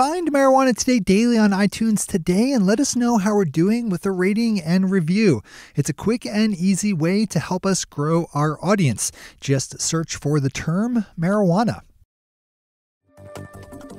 Find Marijuana Today daily on iTunes today and let us know how we're doing with a rating and review. It's a quick and easy way to help us grow our audience. Just search for the term marijuana.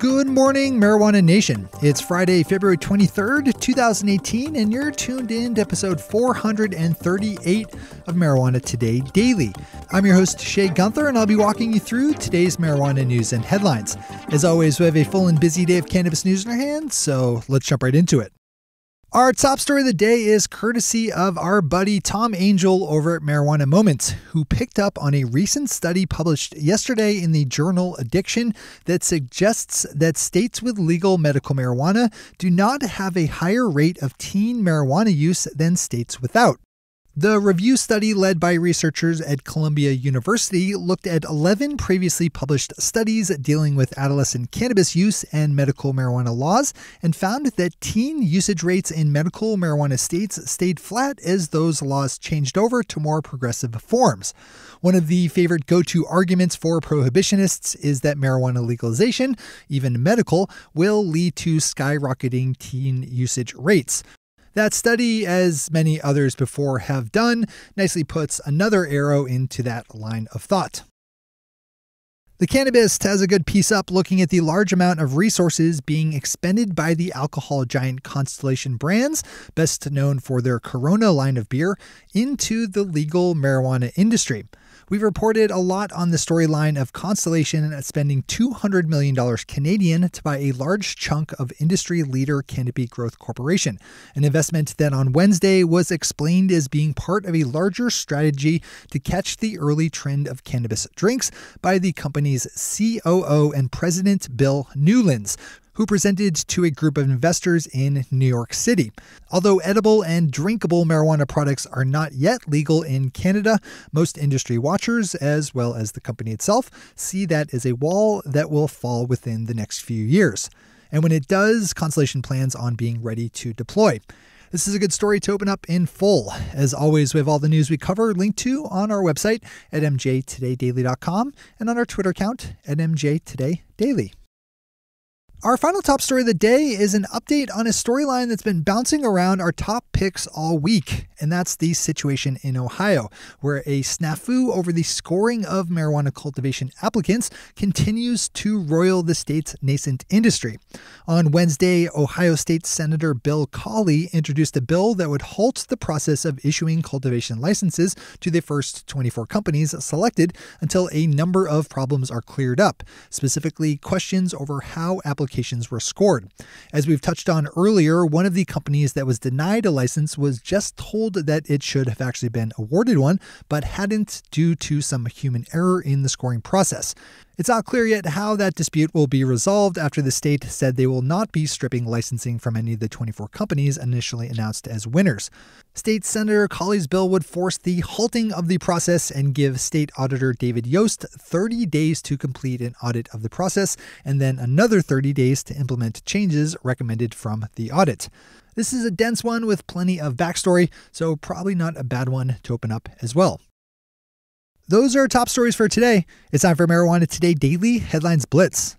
Good morning, Marijuana Nation. It's Friday, February 23rd, 2018, and you're tuned in to episode 438 of Marijuana Today Daily. I'm your host, Shea Gunther, and I'll be walking you through today's marijuana news and headlines. As always, we have a full and busy day of cannabis news in our hands, so let's jump right into it. Our top story of the day is courtesy of our buddy Tom Angell over at Marijuana Moments, who picked up on a recent study published yesterday in the journal Addiction that suggests that states with legal medical marijuana do not have a higher rate of teen marijuana use than states without. The review study, led by researchers at Columbia University, looked at 11 previously published studies dealing with adolescent cannabis use and medical marijuana laws and found that teen usage rates in medical marijuana states stayed flat as those laws changed over to more progressive forms. One of the favorite go to arguments for prohibitionists is that marijuana legalization, even medical, will lead to skyrocketing teen usage rates. That study, as many others before have done, nicely puts another arrow into that line of thought. The Cannabist has a good piece up looking at the large amount of resources being expended by the alcohol giant Constellation Brands, best known for their Corona line of beer, into the legal marijuana industry. We've reported a lot on the storyline of Constellation spending $200 million Canadian to buy a large chunk of industry leader Canopy Growth Corporation, an investment that on Wednesday was explained as being part of a larger strategy to catch the early trend of cannabis drinks by the company's COO and president Bill Newlands, who presented to a group of investors in New York City. Although edible and drinkable marijuana products are not yet legal in Canada, most industry watchers, as well as the company itself, see that as a wall that will fall within the next few years. And when it does, Constellation plans on being ready to deploy. This is a good story to open up in full. As always, we have all the news we cover linked to on our website at mjtodaydaily.com and on our Twitter account at mjtodaydaily. Our final top story of the day is an update on a storyline that's been bouncing around our top picks all week, and that's the situation in Ohio, where a snafu over the scoring of marijuana cultivation applicants continues to roil the state's nascent industry. On Wednesday, Ohio State Senator Bill Coley introduced a bill that would halt the process of issuing cultivation licenses to the first 24 companies selected until a number of problems are cleared up, specifically questions over how applications applications were scored. As we've touched on earlier, one of the companies that was denied a license was just told that it should have actually been awarded one, but hadn't due to some human error in the scoring process. It's not clear yet how that dispute will be resolved after the state said they will not be stripping licensing from any of the 24 companies initially announced as winners. State Senator Coley's bill would force the halting of the process and give State Auditor David Yost 30 days to complete an audit of the process and then another 30 days to implement changes recommended from the audit. This is a dense one with plenty of backstory, so probably not a bad one to open up as well. Those are our top stories for today. It's time for Marijuana Today Daily Headlines Blitz.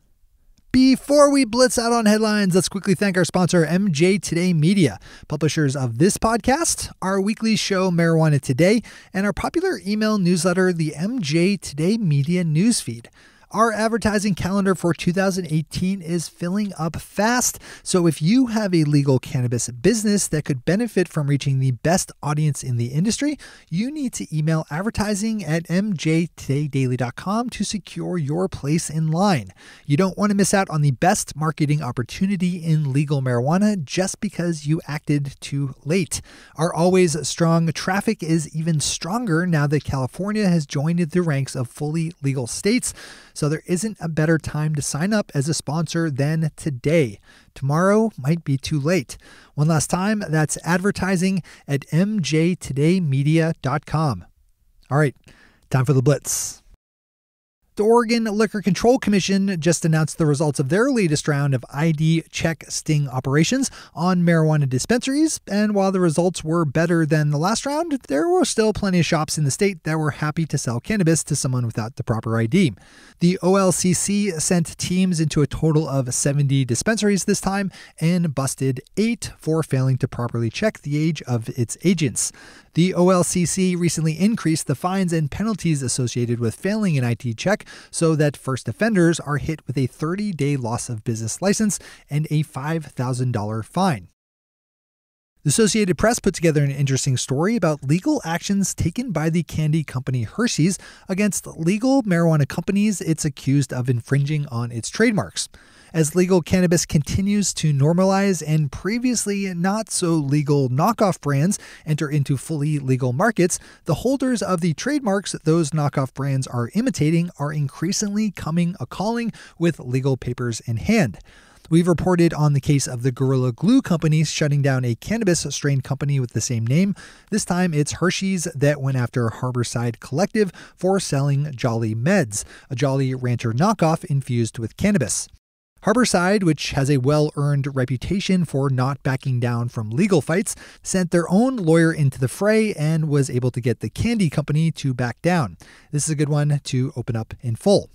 Before we blitz out on headlines, let's quickly thank our sponsor, MJ Today Media, publishers of this podcast, our weekly show, Marijuana Today, and our popular email newsletter, the MJ Today Media Newsfeed. Our advertising calendar for 2018 is filling up fast. So if you have a legal cannabis business that could benefit from reaching the best audience in the industry, you need to email advertising at mjtodaydaily.com to secure your place in line. You don't want to miss out on the best marketing opportunity in legal marijuana just because you acted too late. Our always strong traffic is even stronger now that California has joined the ranks of fully legal states. So there isn't a better time to sign up as a sponsor than today. Tomorrow might be too late. One last time, that's advertising at mjtodaymedia.com. All right, time for the blitz. The Oregon Liquor Control Commission just announced the results of their latest round of ID check sting operations on marijuana dispensaries. And while the results were better than the last round, there were still plenty of shops in the state that were happy to sell cannabis to someone without the proper ID. The OLCC sent teams into a total of 70 dispensaries this time and busted eight for failing to properly check the age of its agents. The OLCC recently increased the fines and penalties associated with failing an IT check so that first offenders are hit with a 30 day loss of business license and a $5,000 fine. The Associated Press put together an interesting story about legal actions taken by the candy company Hershey's against legal marijuana companies it's accused of infringing on its trademarks. As legal cannabis continues to normalize and previously not so legal knockoff brands enter into fully legal markets, the holders of the trademarks those knockoff brands are imitating are increasingly coming a calling with legal papers in hand. We've reported on the case of the Gorilla Glue Company shutting down a cannabis strain company with the same name. This time it's Hershey's that went after Harborside Collective for selling Jolly Meds, a Jolly Rancher knockoff infused with cannabis. Harborside, which has a well earned reputation for not backing down from legal fights, sent their own lawyer into the fray and was able to get the candy company to back down. This is a good one to open up in full.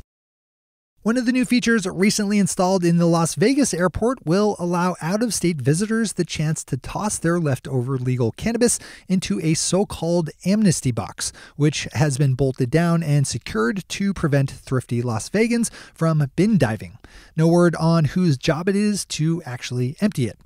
One of the new features recently installed in the Las Vegas airport will allow out of state visitors the chance to toss their leftover legal cannabis into a so called amnesty box, which has been bolted down and secured to prevent thrifty Las Vegans from bin diving. No word on whose job it is to actually empty it.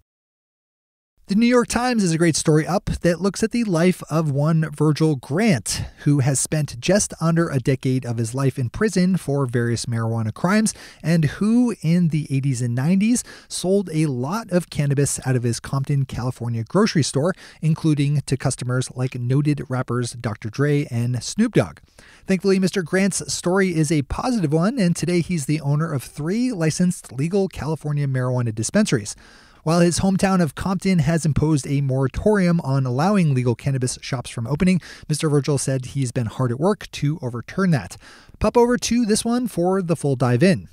The New York Times is a great story up that looks at the life of one Virgil Grant, who has spent just under a decade of his life in prison for various marijuana crimes, and who, in the 80s and 90s, sold a lot of cannabis out of his Compton, California grocery store, including to customers like noted rappers Dr. Dre and Snoop Dogg. Thankfully, Mr. Grant's story is a positive one, and today he's the owner of three licensed legal California marijuana dispensaries. While his hometown of Compton has imposed a moratorium on allowing legal cannabis shops from opening, Mr. Virgil said he's been hard at work to overturn that. Pop over to this one for the full dive in.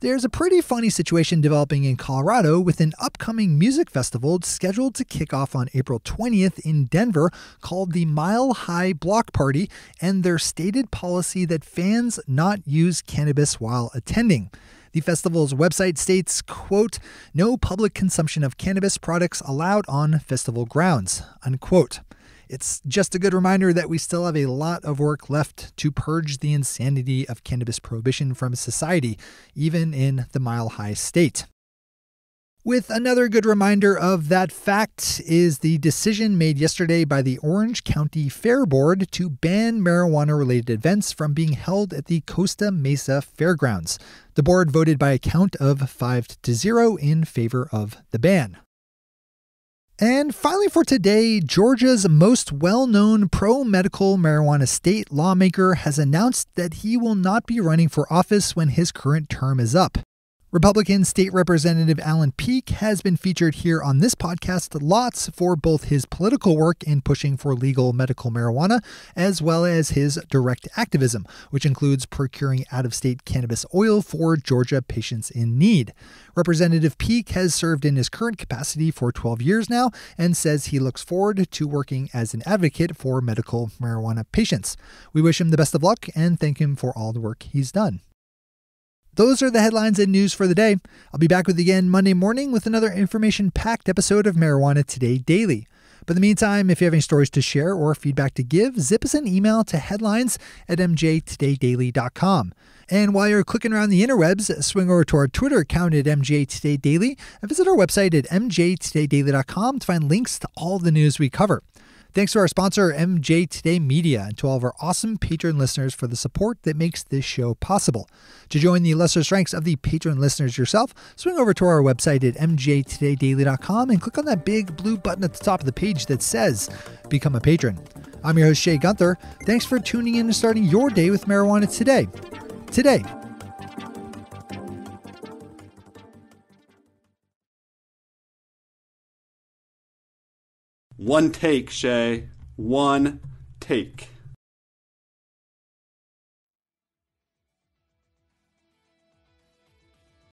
There's a pretty funny situation developing in Colorado with an upcoming music festival scheduled to kick off on April 20th in Denver called the Mile High Block Party and their stated policy that fans not use cannabis while attending. The festival's website states, quote, no public consumption of cannabis products allowed on festival grounds, unquote. It's just a good reminder that we still have a lot of work left to purge the insanity of cannabis prohibition from society, even in the mile high state. With another good reminder of that fact is the decision made yesterday by the Orange County Fair Board to ban marijuana related events from being held at the Costa Mesa Fairgrounds. The board voted by a count of 5 to 0 in favor of the ban. And finally, for today, Georgia's most well known pro medical marijuana state lawmaker has announced that he will not be running for office when his current term is up. Republican State Representative Allen Peake has been featured here on this podcast lots for both his political work in pushing for legal medical marijuana, as well as his direct activism, which includes procuring out of state cannabis oil for Georgia patients in need. Representative Peake has served in his current capacity for 12 years now and says he looks forward to working as an advocate for medical marijuana patients. We wish him the best of luck and thank him for all the work he's done. Those are the headlines and news for the day. I'll be back with you again Monday morning with another information packed episode of Marijuana Today Daily. But in the meantime, if you have any stories to share or feedback to give, zip us an email to headlines at mjtodaydaily.com. And while you're clicking around the interwebs, swing over to our Twitter account at mjtodaydaily and visit our website at mjtodaydaily.com to find links to all the news we cover. Thanks to our sponsor, MJ Today Media, and to all of our awesome patron listeners for the support that makes this show possible. To join the lesser ranks of the patron listeners yourself, swing over to our website at mjtodaydaily.com and click on that big blue button at the top of the page that says Become a Patron. I'm your host, Shea Gunther. Thanks for tuning in and starting your day with marijuana today. Today, One take, Shea. One take.